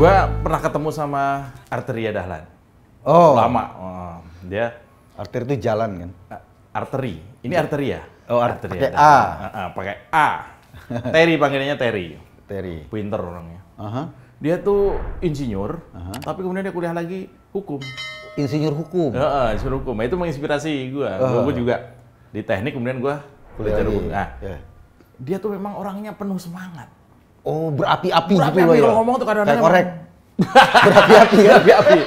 Gua pernah ketemu sama Arteria Dahlan. Oh, Lama. Oh, dia arter itu jalan kan? uh, arteri. Ini arteria. Oh, ar- Arteria pakai. A. Uh, uh, pakai A. Terry panggilannya Terry. Terry. Pinter orangnya. Aha. Dia tuh insinyur, tapi kemudian dia kuliah lagi hukum. Insinyur hukum. Ya, uh, insinyur hukum. Nah, itu menginspirasi gua. Oh. Gua juga di teknik kemudian gua Kuliah hukum. Nah, Ya. dia tuh memang orangnya penuh semangat. Oh, berapi-api gitu Berapi-api loh ya. kalau ngomong tuh kadang-kadang Kayak korek. berapi-api? Berapi-api.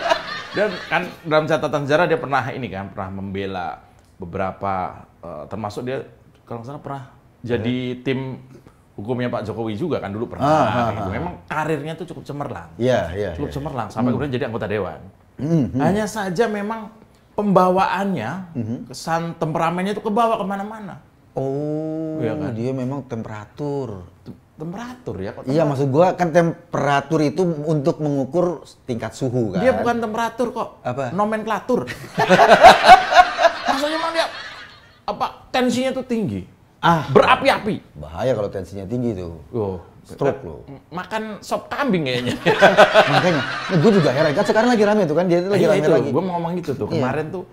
Dan kan dalam catatan sejarah dia pernah ini kan, pernah membela beberapa, eh, termasuk dia kalau nggak salah pernah jadi tim hukumnya Pak Jokowi juga kan dulu pernah. Ah, ah, gitu. ah. Memang karirnya tuh cukup cemerlang. Iya, iya. cukup iya. cemerlang sampai kemudian jadi anggota dewan. Hmm, Hanya saja memang pembawaannya, Mhm. kesan temperamennya itu kebawa ke mana-mana. Oh, Iya kan? dia memang temperatur. Tem- Temperatur ya. kok Iya, maksud gua kan temperatur itu untuk mengukur tingkat suhu kan. Dia bukan temperatur kok. Apa? Nomenklatur. Maksudnya emang dia apa tensinya tuh tinggi. Ah. Berapi-api. Bahaya kalau tensinya tinggi tuh. Oh, Stroke loh. Makan sop kambing kayaknya. Makanya, nah, gue juga heran. Kan sekarang lagi rame tuh kan, dia itu lagi Iya rame itu, lagi. gue mau ngomong gitu tuh. Iya. Kemarin tuh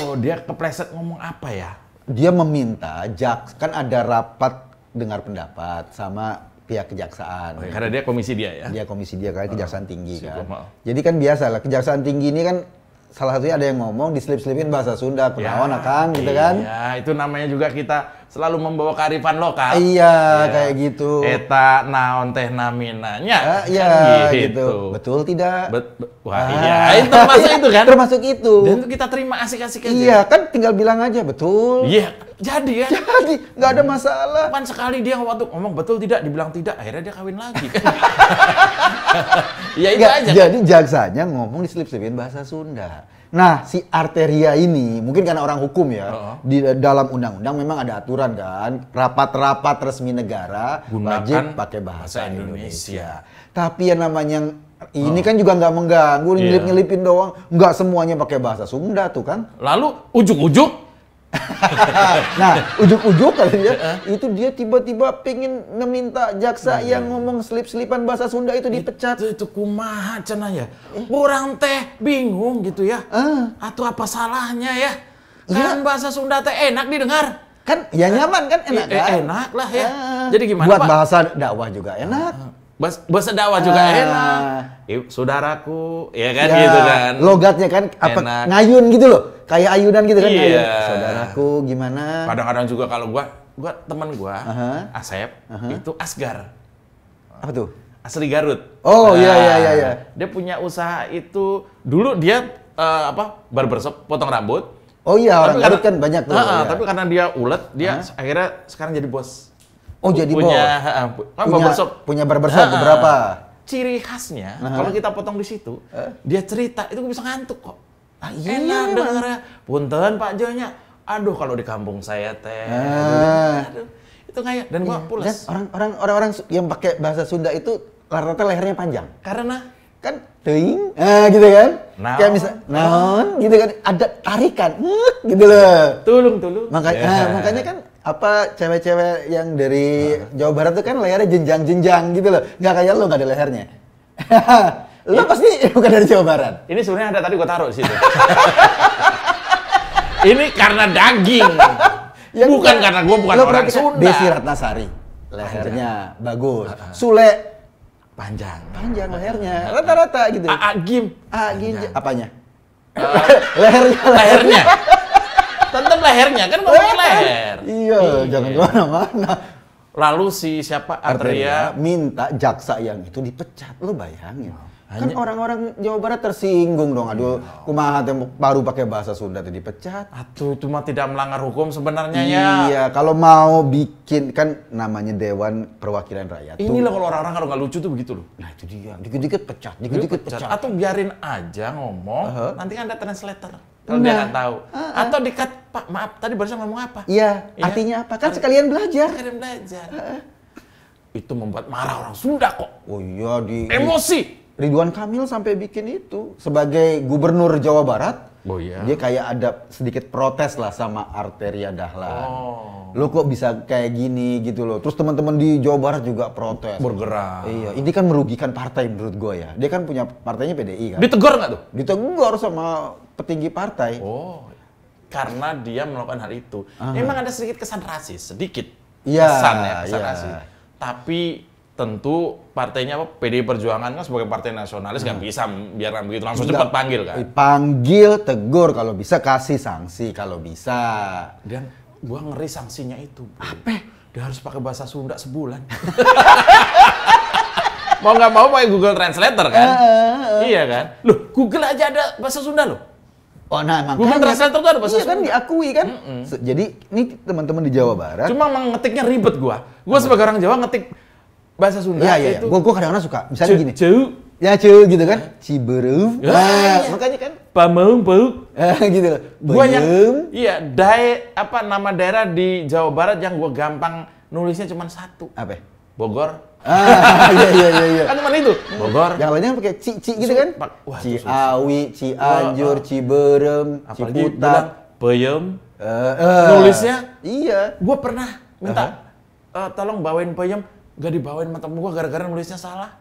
oh dia kepleset ngomong apa ya? Dia meminta, jak, kan ada rapat dengar pendapat sama pihak kejaksaan. Oh, karena dia komisi dia ya. Dia komisi dia kan, kejaksaan tinggi Si kan. Jadi kan biasa lah, kejaksaan tinggi ini kan salah satunya ada yang ngomong diselip-selipin bahasa Sunda, penawan kan, gitu kan. Iya, itu namanya juga kita selalu membawa kearifan lokal. Iya, kayak gitu. Eta naon teh naminanya. Ah, Iya, Kan gitu. Betul tidak? Bet- Wah, Ah. iya, itu termasuk itu kan. Termasuk itu. Dan itu kita terima asik-asik aja. Iya, kan tinggal bilang aja betul. Iya, jadi ya. Jadi nggak ada masalah. Kan sekali dia waktu ngomong betul tidak, dibilang tidak, akhirnya dia kawin lagi ya itu Nggak, aja. jadi jaksanya ngomong diselip-selipin bahasa Sunda. Nah, si arteria ini mungkin karena orang hukum ya, Heeh. di dalam undang-undang memang ada aturan kan, rapat-rapat resmi negara Gunakan wajib pakai bahasa, bahasa Indonesia. Tapi yang namanya ini kan juga nggak mengganggu, Iya. nyelip-nyelipin doang, nggak semuanya pakai bahasa Sunda tuh kan. Lalu ujuk-ujuk nah, ujuk-ujuk kali dia, itu dia tiba-tiba pengen meminta jaksa Iya, yang ngomong selip-selipan bahasa Sunda itu dipecat. itu, itu kumaha cenah ya. Orang teh bingung gitu ya. Ah. Atau apa salahnya ya? Iya. Kan bahasa Sunda teh enak didengar. Kan ya nyaman kan enak Eh, kan? enak lah ya. Ah. Jadi gimana Buat Pak? bahasa dakwah juga enak. Bas, bahasa dakwah juga Ah. enak. Eh, saudaraku, ya kan Ya, gitu kan. Logatnya kan apa Enak. ngayun gitu loh. Kayak ayunan gitu kan Iya. ngayun. Saudaraku gimana? Kadang-kadang juga kalau gua, gua teman gua, Aha. Asep, itu Asgar. Apa tuh? asli Garut. Oh, iya, iya, iya, iya. Dia punya usaha itu dulu dia eh, apa barbershop potong rambut. Oh iya, orang Tapi Garut karena- kan banyak tuh. Ah, ya. Tapi karena dia ulet, dia akhirnya sekarang jadi bos. Oh, jadi punya, bos. kan Punya- barbershop. punya barbershop ah. beberapa. Ciri khasnya Aha. kalau kita potong di situ, dia cerita itu bisa ngantuk kok. Ah, iya, Enak memang. dengarnya. Punten Pak Jonya. Aduh kalau di kampung saya teh. Aduh, itu kayak dan gua Dan pules. orang-orang orang-orang yang pakai bahasa Sunda itu rata-rata lehernya panjang. Karena kan teing ah gitu kan Naon. kayak misal naon gitu kan ada tarikan gitu loh tulung tulung. makanya Ya. ah, makanya kan apa cewek-cewek yang dari Jawa Barat tuh kan lehernya jenjang-jenjang gitu loh nggak kayak lo nggak ada lehernya lo pasti bukan dari Jawa Barat Ini sebenarnya ada tadi gua taruh di situ. Ini karena daging. Ya bukan karena gua bukan Lo orang Sunda. Desi Ratnasari lehernya bagus Sule Panjang. panjang lehernya rata-rata gitu Aa Gim. ah gini Panjang. apanya lehernya Lehernya. Tetap lehernya kan ngomongin leher. Iya, jangan ke mana-mana. Lalu si siapa Arteria Arteria minta jaksa yang itu dipecat. Lo bayangin. Kan orang-orang Jawa Barat tersinggung dong. Aduh, kumaha teh baru pakai bahasa Sunda tuh dipecat. Atuh itu mah tidak melanggar hukum sebenarnya ya. Iya, kalau mau bikin kan namanya Dewan Perwakilan Rakyat. tuh. Inilah kalau orang-orang kalau nggak lucu tuh begitu loh. Nah itu dia, dikit-dikit pecat, dikit-dikit pecat. pecat. Atau biarin aja ngomong, nanti kan ada translator. Kalau dia Nah. nggak tahu. Atau dikat, Pak maaf tadi barusan ngomong apa? Iya, Iya. artinya apa? Kan sekalian belajar. Sekalian belajar. Itu membuat marah orang Sunda kok. Oh iya, di, di- Emosi. Ridwan Kamil sampai bikin itu sebagai gubernur Jawa Barat Oh, iya? Dia kayak ada sedikit protes lah sama Arteria Dahlan. Oh. Lo kok bisa kayak gini gitu loh. Terus teman-teman di Jawa Barat juga protes. Bergerak. Iya, ini kan merugikan partai menurut gue ya. Dia kan punya partainya PDI kan. Ditegur nggak tuh? Ditegur sama petinggi partai. Oh, karena dia melakukan hal itu. Memang ada sedikit kesan rasis, sedikit. Iya, kesan ya, kesan iya. rasis. Tapi tentu partainya apa? PDI Perjuangan kan sebagai partai nasionalis nggak bisa biarkan begitu langsung cepat panggil kan. Panggil, tegur kalau bisa kasih sanksi kalau bisa. Dan gua ngeri sanksinya itu. Apa? Dia harus pakai bahasa Sunda sebulan. mau nggak mau pakai Google Translator kan? iya kan? Loh, Google aja ada bahasa Sunda loh. Oh nah makanya Google Translator tuh ada bahasa iya kan diakui kan. Se- Jadi ini teman-teman di Jawa Barat. Cuma mengetiknya ribet gua. Gua sebagai orang Jawa ngetik bahasa Sunda Iya iya. iya. itu Gua gua kadang-kadang suka misalnya gini. Jauh, Ya cu gitu kan. Ciberem. Ya, Nah, iya. makanya kan Pamung, Bau. eh, gitu loh. Gua yang iya, dae apa nama daerah di Jawa Barat yang gua gampang nulisnya cuma satu. apa? ya? Bogor. Ah, iya iya iya iya. Kan cuma itu. Bogor. Yang lainnya pakai ci ci gitu kan? Wah, Ciawi, Cianjur, Ciberem, Ciputat. Bayem. Eh, eh. Nulisnya Iya. gua pernah minta "Eh, tolong bawain peyem, gak dibawain mata gua gara-gara nulisnya salah.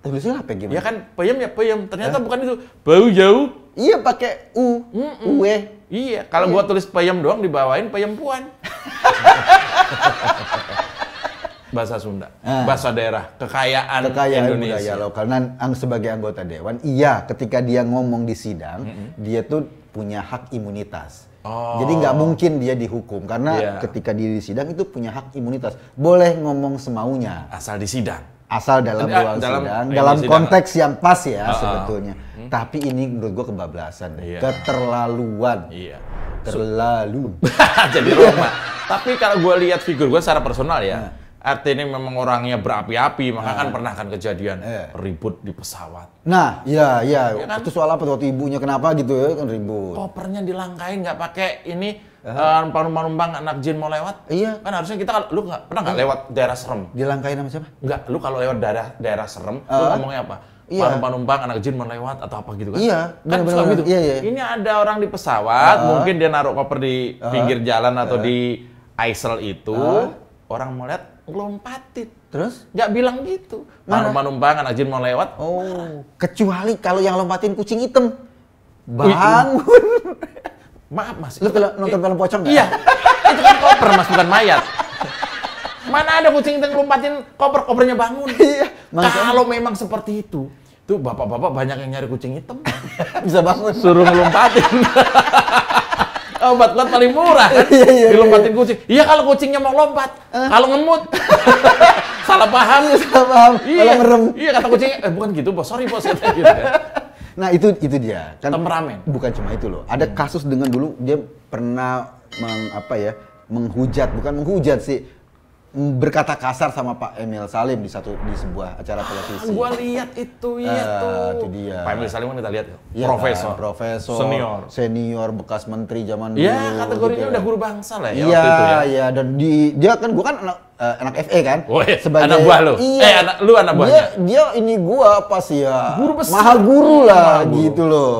Tulisnya apa gimana? Ya kan peyem ya peyem, ternyata bukan itu. Bau jauh. Iya pakai u, uwe. Iya, kalau gua tulis peyem doang dibawain peyempuan. bahasa Sunda, Ah. bahasa daerah, kekayaan, kekayaan Indonesia. budaya lokal. Ang- sebagai anggota dewan, iya ketika dia ngomong di sidang, dia tuh punya hak imunitas. Oh. Jadi nggak mungkin dia dihukum karena Iya. ketika dia di sidang itu punya hak imunitas, boleh ngomong semaunya Asal di sidang. asal dalam Ah, ruang dalam- sidang, dalam sidang. konteks yang pas ya Ah, ah. sebetulnya. Tapi ini menurut gua kebablasan, deh. Iya. keterlaluan, Iya. terlalu. Jadi Roma. Tapi kalau gua lihat figur gua secara personal ya, artinya memang orangnya berapi-api, maka kan pernah kan kejadian Iya. ribut di pesawat. Nah, ya, ya, Iya kan? itu soal apa tuh waktu ibunya kenapa gitu ya kan ribut. Kopernya dilangkain nggak pakai ini eh, numpang-numpang anak jin mau lewat. Iya. Kan harusnya kita lu nggak pernah nggak lewat daerah serem? Dilangkain sama siapa? Enggak, lu kalau lewat daerah daerah serem, lu Ah. ngomongnya apa? Iya. Numpang-numpang anak jin mau lewat atau apa gitu kan? Iya, kan benar-benar. suka gitu. Iya, iya. Ini ada orang di pesawat, Ah. mungkin dia naruh koper di pinggir jalan atau di aisle itu. Orang mau lihat ngelompatin. Terus? Nggak bilang gitu. Marah. Numpang-numpang anak jin mau lewat, Oh, kecuali kalau yang lompatin kucing hitam. Bangun. maaf mas. Lu kalau kan- nonton film pocong nggak? Iya, itu kan koper mas, bukan mayat. Mana ada kucing yang ngelompatin koper, kopernya bangun. Iya, Kalau memang seperti itu, tuh bapak-bapak banyak yang nyari kucing hitam. Bisa bangun. Suruh ngelompatin. Obat kuat paling murah kan? Iya, iya, Dilompatin kucing. Iya kalau kucingnya mau lompat, kalau ngemut. Salah paham. Salah paham, malah merem. Iya kata kucingnya, eh bukan gitu bos, sorry bos. Kata gitu kan. Nah, itu itu dia. Kan Temperamen. bukan cuma itu loh. Ada kasus dengan dulu dia pernah meng, apa ya? menghujat, bukan menghujat sih. Berkata kasar sama Pak Emil Salim di satu di sebuah acara televisi. Gua lihat itu, iya Ah, tuh. itu dia. Pak Emil Salim kan kita lihat, Iya profesor, kan, profesor, senior. senior bekas menteri zaman dulu. Iya, kategorinya gitu udah ya. guru bangsa lah ya Iya, waktu itu ya. iya dan di dia kan gua kan anak eh, anak FE kan. Oh, iya. Anak buah lu? Iya. Eh, anak- lu anak buahnya? Dia, dia ini gua pas ya. Guru besar. Maha guru lah Maha guru. gitu loh.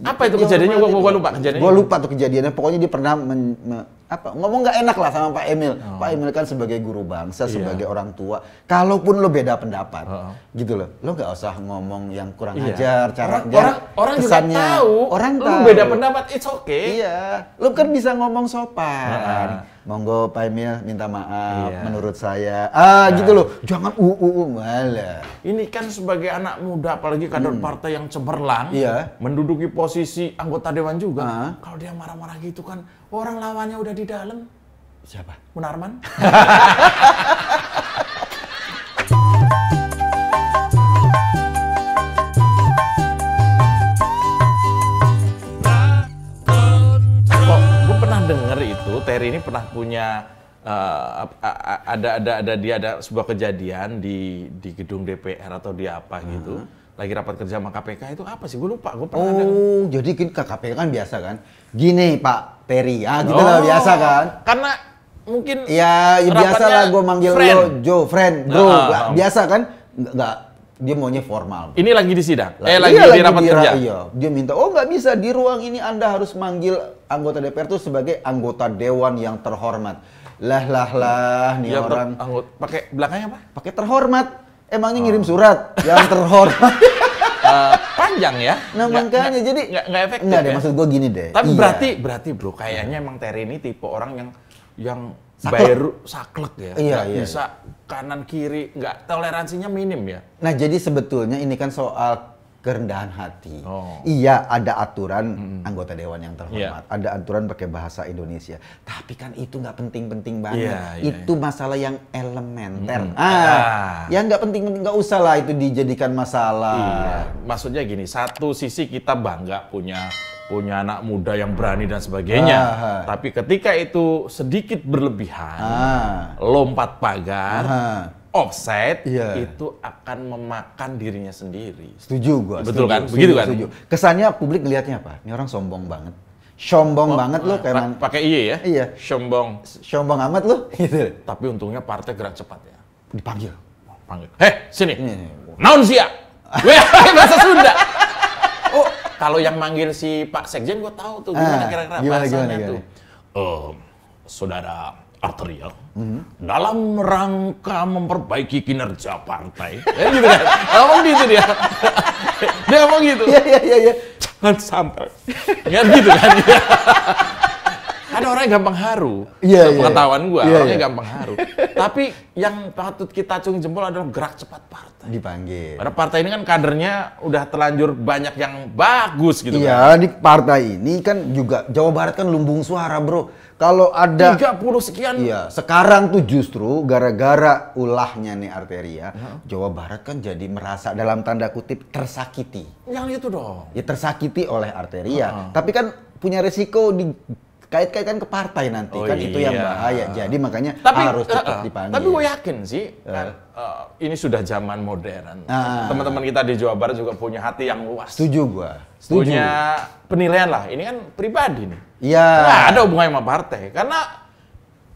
Apa itu Dia kejadiannya? Gua- gua tuh. lupa kejadiannya. Gua lupa tuh kejadiannya. Pokoknya dia pernah men- me- apa ngomong nggak enak lah sama Pak Emil. Pak Emil kan sebagai guru bangsa, Oh. Iya. sebagai orang tua. Kalaupun lo beda pendapat, Heeh. gitu loh. Lo nggak usah ngomong yang kurang Iya. ajar, cara orang, orang, orang juga kesannya. tahu. Orang tahu. beda pendapat, it's okay. Iya, lu kan bisa ngomong sopan. Heeh. Monggo Pak Emil minta maaf Iya. menurut saya. Ah, gitu loh. Jangan uh uh, uh malah. Ini kan sebagai anak muda, apalagi kader partai yang cemerlang, Iya. menduduki posisi anggota dewan juga. Ah. Kalau dia marah-marah gitu kan, orang lawannya udah di dalam. Siapa? Munarman. Kok gue pernah denger itu Terry ini pernah punya a- ada ada ada dia ada sebuah kejadian di di gedung DPR atau di apa gitu. Lagi rapat kerja sama KPK itu apa sih? Gue lupa. Gue pernah. Oh, jadi kan KKP kan biasa kan. Gini Pak Peri, ah gitu lah Oh, biasa kan. Karena mungkin Ya, ya biasa lah gue manggil friend. lo Joe, friend, bro. Ah, Nggak- ah. biasa kan? Nggak, dia maunya formal. Ini lagi di sidang. Lah, eh lagi iya, di rapat di- kerja. Iya, dia minta, oh nggak bisa di ruang ini Anda harus manggil anggota DPR itu sebagai anggota dewan yang terhormat. Lah lah lah, nih ter- orang anggota pakai belakangnya apa? pakai terhormat. Emangnya ngirim surat yang terhormat. Eh, panjang ya. nah Nggak- makanya nggak- jadi nggak nggak efektif. Nggak deh, ya? maksud gue gini deh. Tapi Iya. berarti berarti bro, kayaknya emang Terry ini tipe orang yang yang Saklek. baru saklek ya. Iya, Nggak iya, bisa kanan kiri, nggak toleransinya minim ya. Nah, jadi sebetulnya ini kan soal kerendahan hati. Oh. Iya, ada aturan anggota dewan yang terhormat, Iya. ada aturan pakai bahasa Indonesia. Tapi kan itu nggak penting-penting banget. Iya, iya, itu masalah yang elementer. Mm-mm. Ah, Ah. yang nggak penting-penting nggak usah lah itu dijadikan masalah. Iya. Maksudnya gini, satu sisi kita bangga punya punya anak muda yang berani dan sebagainya. Ah. Tapi ketika itu sedikit berlebihan, Ah. lompat pagar, Ah. Offset, Iya. itu akan memakan dirinya sendiri. Setuju gua. Betul setuju, kan? setuju, Begitu kan? Setuju. Kesannya publik ngelihatnya apa? Ini orang sombong banget. Sombong banget lo kayak man- pakai iye ya? Iya. Sombong. sombong amat lo gitu. Tapi untungnya partai gerak cepat ya. Dipanggil. Panggil. Heh, sini. Ini. Naon sia? Weh, bahasa Sunda. Oh, kalau yang manggil si Pak Sekjen gue tahu tuh gimana Ah, kira-kira gimana, bahasanya gimana, tuh. gimana? Eh, saudara Arteria, Mhm. dalam rangka memperbaiki kinerja partai. Ya gitu kan? Ngomong gitu dia. dia ngomong gitu. Iya iya iya iya. Jangan sampai. Ya gitu kan. Ada orang yang gampang haru. Iya, iya. Pengetahuan gua, Iya, orangnya iya. gampang haru. Tapi yang patut kita acungi jempol adalah gerak cepat partai. Dipanggil. Karena partai ini kan kadernya udah terlanjur banyak yang bagus gitu Iya, di partai ini kan juga Jawa Barat kan lumbung suara, Bro. Kalau ada 30 sekian. Iya, sekarang tuh justru gara-gara ulahnya nih Arteria, Jawa Barat kan jadi merasa dalam tanda kutip tersakiti. Yang itu dong. Ya tersakiti oleh Arteria, tapi kan punya resiko dikait-kaitkan ke partai nanti Oh, kan itu yang iya. bahaya. Jadi makanya Tapi harus cepat eh, eh, dipanggil. Tapi gue yakin sih kan eh, ini sudah zaman modern. Ah. Teman-teman kita di Jawa Barat juga punya hati yang luas. Setuju. Setuju. Punya penilaian lah. Ini kan pribadi nih. Iya. Nggak ada hubungannya sama partai. Karena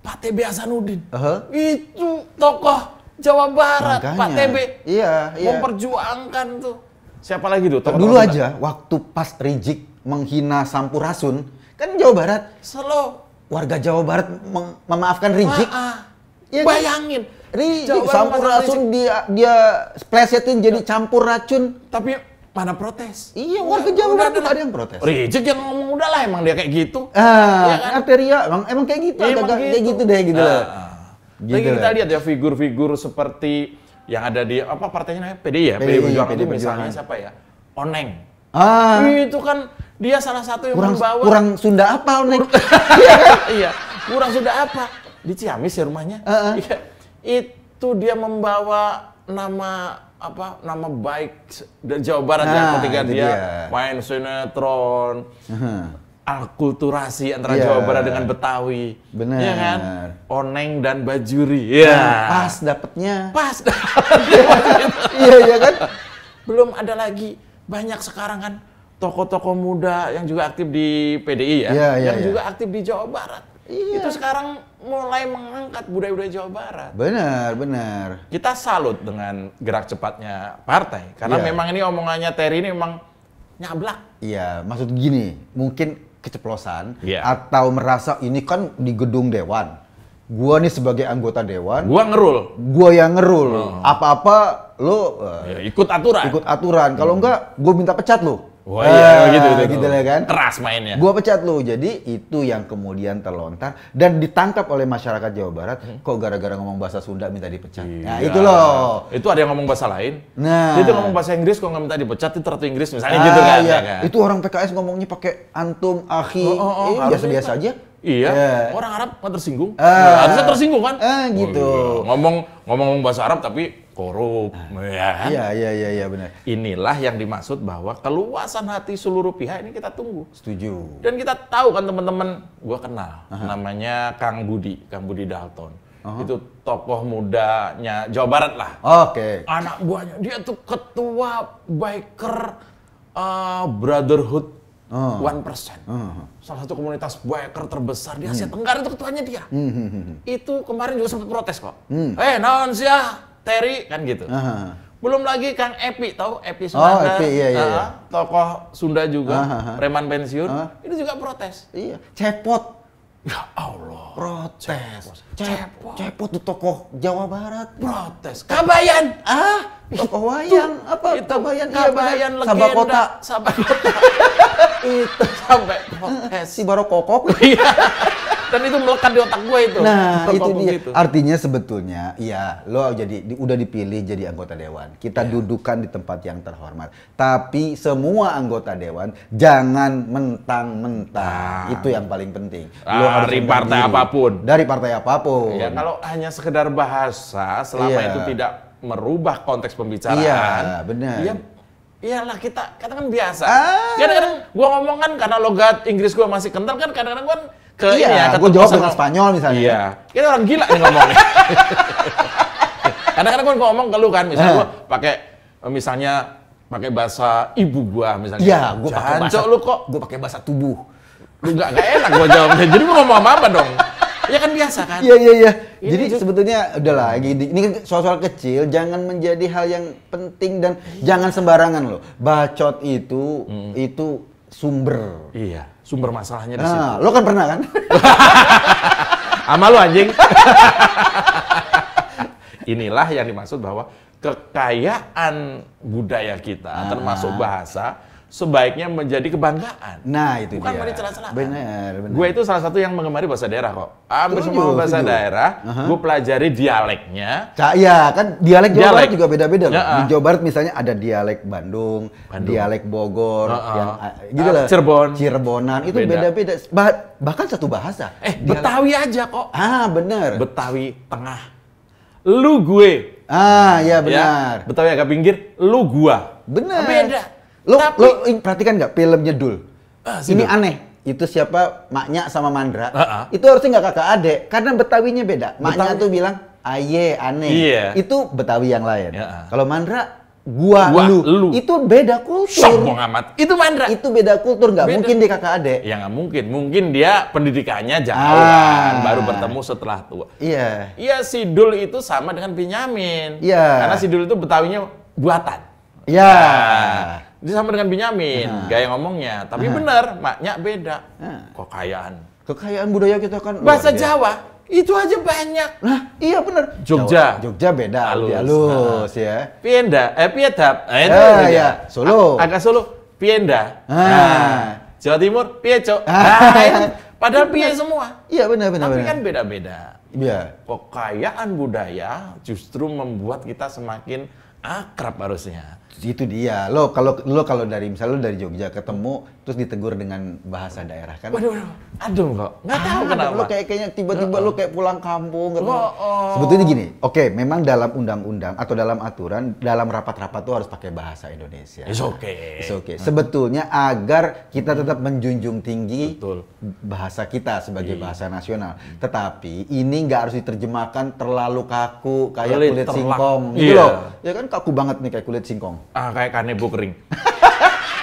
Pak TB Hasanuddin Aha. itu tokoh Jawa Barat. Makanya. Pak TB Iya, iya. memperjuangkan tuh. Siapa lagi tuh? tokoh-tokoh Dulu aja waktu pas Rizik menghina Sampurasun, kan Jawa Barat Slow. warga Jawa Barat mem- memaafkan Rizik. Ah, ah. Iya kan? Bayangin. Rizik Jawa racun dia dia splesetin jadi campur racun. Tapi mana protes? Iya, warga Jawa udah Barat ada yang protes. Rizik yang ngomong udah lah emang dia kayak gitu. Ah, Iya kan? arteria emang emang kayak gitu, Iya, emang agak kayak gitu deh gitu Ah, loh. ah. Gitu Lagi kita lihat ya figur-figur seperti yang ada di apa partainya namanya PDI ya, PDI, PDI Perjuangan PDI itu misalnya siapa ya? Oneng. Ah, Itu kan dia salah satu yang kurang membawa kurang Sunda apa nih? iya, kurang sudah apa? Di Ciamis ya rumahnya. Heeh. Iya. Itu dia membawa nama apa nama baik dari Jawa Barat ya Nah, ketika itu dia, dia. main sinetron, akulturasi antara Iya. Jawa Barat dengan Betawi. Iya kan? Oneng dan Bajuri. Iya. Nah, pas dapetnya. Pas. iya iya kan? Belum ada lagi banyak sekarang kan tokoh-tokoh muda yang juga aktif di PDI ya, Iya, iya, yang iya. juga aktif di Jawa Barat. Iya. Itu sekarang mulai mengangkat budaya-budaya Jawa Barat. Benar benar. Kita salut dengan gerak cepatnya partai karena Iya. memang ini omongannya Terry ini memang nyablak. Iya, maksud gini, mungkin keceplosan Iya. atau merasa ini kan di gedung dewan. Gua nih sebagai anggota dewan, Gua ngerul, gua yang ngerul. Apa-apa lo uh, ya, ikut aturan. ikut aturan. Kalau enggak, gua minta pecat lo. Wah iya, gitu, gitu, gitu lah kan. Keras mainnya. Gua pecat lo. Jadi itu yang kemudian terlontar dan ditangkap oleh masyarakat Jawa Barat. Kok gara-gara ngomong bahasa Sunda minta dipecat? Nah Iya. itu loh. Itu ada yang ngomong bahasa lain. Nah. Dia tuh ngomong bahasa Inggris kok nggak minta dipecat itu ratu Inggris misalnya Ah, gitu kan. iya. ya kan? Itu orang PKS ngomongnya pakai antum, akhi, Oh, oh, oh, eh, biasa-biasa itu. aja. Iya, Ya. orang Arab nggak tersinggung. Ah. Ya, harusnya tersinggung kan? Ah, gitu. iya. Ngomong ngomong bahasa Arab tapi korup, ya kan? Iya, iya, iya, iya benar. Inilah yang dimaksud bahwa keluasan hati seluruh pihak ini kita tunggu. Setuju. Dan kita tahu kan teman-teman, gua kenal, namanya Kang Budi, Kang Budi Dalton. Itu tokoh mudanya Jawa Barat lah. Oke. Anak buahnya dia tuh ketua biker uh, Brotherhood Oh. One Percent. Salah satu komunitas biker terbesar di Hmm. Asia Tenggara itu ketuanya dia. Itu kemarin juga sempat protes kok. Eh, naon sih ah, Terry kan gitu. Aha. Belum lagi Kang Epi, tahu Epi Oh, Sundar, Epi, iya, iya, iya. tokoh Sunda juga, Ah, ah, ah. preman pensiun, Ah. itu juga protes. Iya, cepot Ya Allah, protes. Cepot. Cepot tuh tokoh Jawa Barat. protes. Kabayan, Ah, tokoh wayang apa? itu Kabayan, iya Kabayan benar. legenda, Sabah Kota. Sabah Kota. itu sampai protes. Si Baro Kokok. Iya. Dan itu melekat di otak gue itu. Nah, itu dia. gitu. Artinya sebetulnya, ya lo jadi di- udah dipilih jadi anggota dewan. Kita Iya. dudukan di tempat yang terhormat. Tapi semua anggota dewan jangan mentang-mentang. Nah. Itu yang paling penting. Ah, dari rendah partai apa pun. Dari partai apa pun. Ya kalau hanya sekedar bahasa selama Iya. itu tidak merubah konteks pembicaraan. Iya, benar. Iya, iyalah kita kita kan biasa. Ah. Kadang-kadang gua ngomong kan karena logat Inggris gua masih kental kan kadang-kadang gua ke Iya, ini ya, gua ketemu jawab dengan Spanyol misalnya. Iya. Kita orang gila nih ngomongnya. kadang-kadang gua ngomong ke lu kan misalnya Ah. gua pakai misalnya pakai bahasa ibu gua misalnya. Iya, gua pakai bahasa lu kok Gue pakai bahasa tubuh. lu nggak nggak enak gua jawabnya. Jadi gua ngomong apa dong? Ya kan biasa kan? Iya iya iya. Jadi juga- sebetulnya udahlah gini, ini kan soal-soal kecil jangan menjadi hal yang penting dan jangan sembarangan loh. Bacot itu itu sumber. Iya, sumber masalahnya di situ. Nah, lo kan pernah kan? Sama lu anjing. Inilah yang dimaksud bahwa kekayaan budaya kita Ah. termasuk bahasa sebaiknya menjadi kebanggaan. Nah, itu Bukan dia. menjadi celah-celah. Benar, benar. Gue itu salah satu yang mengemari bahasa daerah kok. Hampir semua bahasa setuju. daerah, Aha. gue pelajari dialeknya. Ca- ya kan dialek Jawa Dialek. Barat juga beda-beda loh. Ya. Di Jawa Barat misalnya ada dialek Bandung, Bandung. dialek Bogor, ah. yang ah, gitu Ah, lah. Cirebon. Cirebonan itu Beda. beda-beda. Bah- bahkan satu bahasa. Eh, Dialek- Betawi aja kok. Ah, bener. Betawi tengah. Lu gue. ah, ya Ya, benar. Betawi agak pinggir, lu gua. Bener. Beda. Lo, Tapi- lo perhatikan nggak filmnya Dul? Ah, si Ini Dul. aneh. Itu siapa maknya sama Mandra? Ah, ah. Itu harusnya nggak kakak adek karena Betawinya beda. Maknya Betawi. tuh bilang aye aneh. Iya. Itu Betawi yang lain. Ah. Kalau Mandra gua, Gua, lu. lu. Itu beda kultur. Sombong amat. Itu Mandra. Itu beda kultur nggak mungkin dia kakak adek. Ya nggak mungkin. Mungkin dia pendidikannya jauh Ah. kan, baru bertemu setelah tua. Iya. Iya, Sidul itu sama dengan Binyamin. Iya. Karena Sidul itu Betawinya buatan. Ya. Nah, sama dengan Binyamin, gaya ngomongnya. Tapi benar, maknya beda. Ah. Kekayaan. Kekayaan budaya kita kan Bahasa. Jawa, itu aja banyak. Nah, iya bener. Jogja. Jawa- Jogja beda, Halus. halus ya. Pienda, eh piedap. Eh, itu Ah, ya. Solo. A- agak Solo, pienda. Ah. Nah, Jawa Timur, pieco. Ah. Nah, itu. Padahal pie semua. Iya benar benar Tapi benar. kan beda-beda. Iya. Kekayaan budaya justru membuat kita semakin akrab harusnya. Itu dia. Lo kalau lo kalau dari misalnya lo dari Jogja ketemu terus ditegur dengan bahasa daerah kan. Waduh, waduh. Aduh kok. Nggak tahu Ah, kenapa. Lo kayak kayaknya tiba-tiba lo kayak pulang kampung gitu. Oh, oh. Sebetulnya gini, oke, memang dalam undang-undang atau dalam aturan dalam rapat-rapat tuh harus pakai bahasa Indonesia. It's okay. It's okay. Sebetulnya agar kita tetap menjunjung tinggi Betul. bahasa kita sebagai Iya. bahasa nasional. Tetapi ini nggak harus diterjemahkan terlalu kaku kayak Kulit kulit terlak. singkong gitu Iya. loh. Ya kan kaku banget nih kayak kulit singkong. Ah, kayak kanebo kering.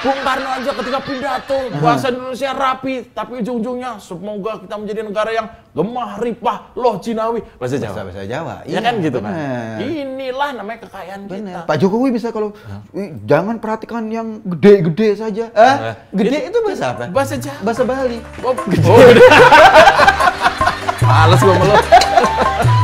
Bung Karno aja ketika pidato bahasa Indonesia rapi, tapi ujung-ujungnya semoga kita menjadi negara yang gemah ripah loh Cinawi bahasa Bahasa Jawa. bahasa Jawa. Ya kan gitu kan. bener. Inilah namanya kekayaan Benar. kita. Pak Jokowi bisa kalau "Ih, jangan perhatikan yang gede-gede saja. Ah, Nah, gede itu bahasa apa? Bahasa Jawa. Bahasa Bali. Oh, oh, Males gua sama lo.